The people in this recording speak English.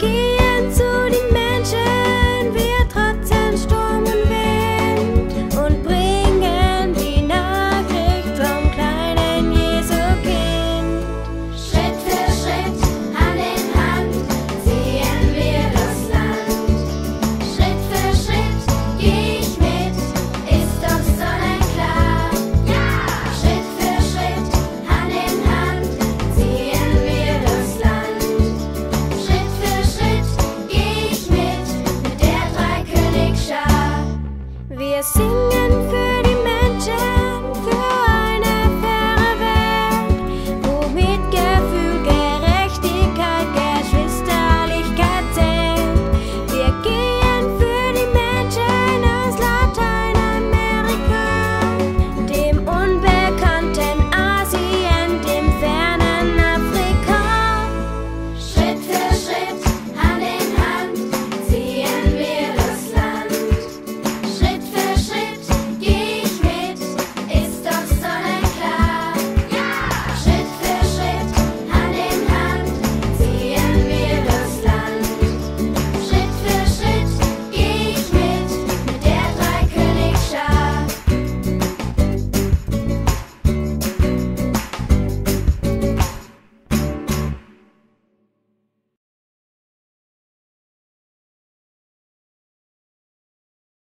give